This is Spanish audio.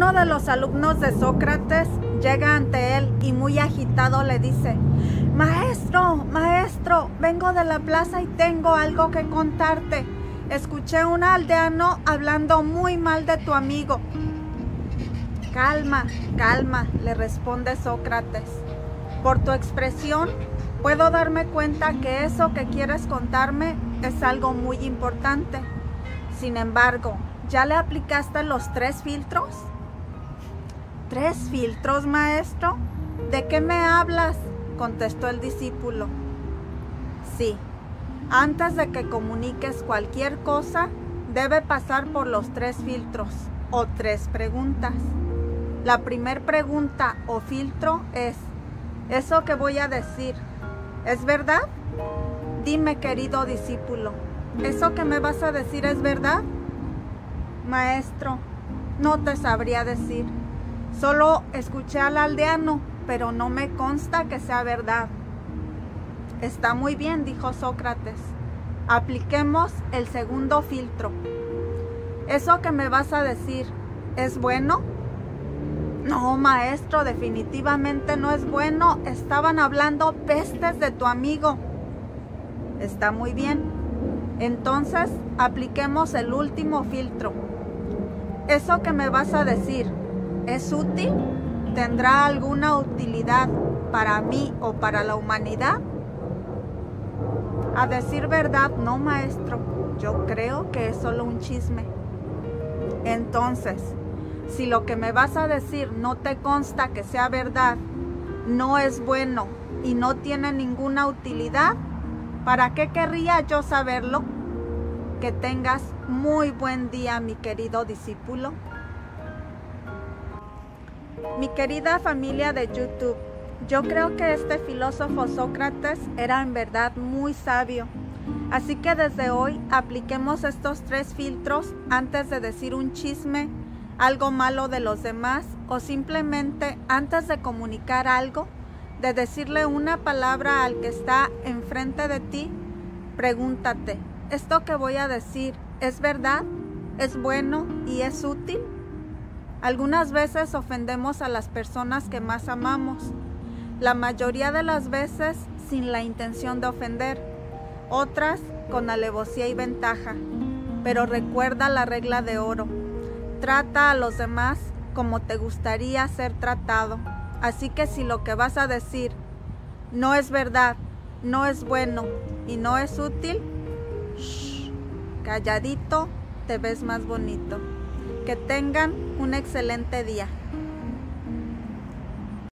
Uno de los alumnos de Sócrates llega ante él y muy agitado le dice, Maestro, maestro, vengo de la plaza y tengo algo que contarte. Escuché a un aldeano hablando muy mal de tu amigo. Calma, calma, le responde Sócrates. Por tu expresión, puedo darme cuenta que eso que quieres contarme es algo muy importante. Sin embargo, ¿ya le aplicaste los tres filtros? ¿Tres filtros, maestro? ¿De qué me hablas? contestó el discípulo. Sí, antes de que comuniques cualquier cosa, debe pasar por los tres filtros o tres preguntas. La primera pregunta o filtro es, ¿eso que voy a decir es verdad? Dime, querido discípulo, ¿eso que me vas a decir es verdad? Maestro, no te sabría decir. Solo escuché al aldeano pero no me consta que sea verdad. Está muy bien, dijo Sócrates. Apliquemos el segundo filtro. ¿Eso que me vas a decir es bueno? No, maestro, definitivamente no es bueno. Estaban hablando pestes de tu amigo. Está muy bien. Entonces, apliquemos el último filtro. ¿Eso que me vas a decir es útil? ¿Tendrá alguna utilidad para mí o para la humanidad? A decir verdad, no, maestro. Yo creo que es solo un chisme. Entonces, si lo que me vas a decir no te consta que sea verdad, no es bueno y no tiene ninguna utilidad, ¿para qué querría yo saberlo? Que tengas muy buen día, mi querido discípulo. Mi querida familia de YouTube, yo creo que este filósofo Sócrates era en verdad muy sabio. Así que desde hoy apliquemos estos tres filtros antes de decir un chisme, algo malo de los demás o simplemente antes de comunicar algo, de decirle una palabra al que está enfrente de ti, pregúntate, ¿esto que voy a decir es verdad? ¿Es bueno y es útil? Algunas veces ofendemos a las personas que más amamos, la mayoría de las veces sin la intención de ofender, otras con alevosía y ventaja. Pero recuerda la regla de oro, trata a los demás como te gustaría ser tratado. Así que si lo que vas a decir no es verdad, no es bueno y no es útil, calladito te ves más bonito. Que tengan un excelente día.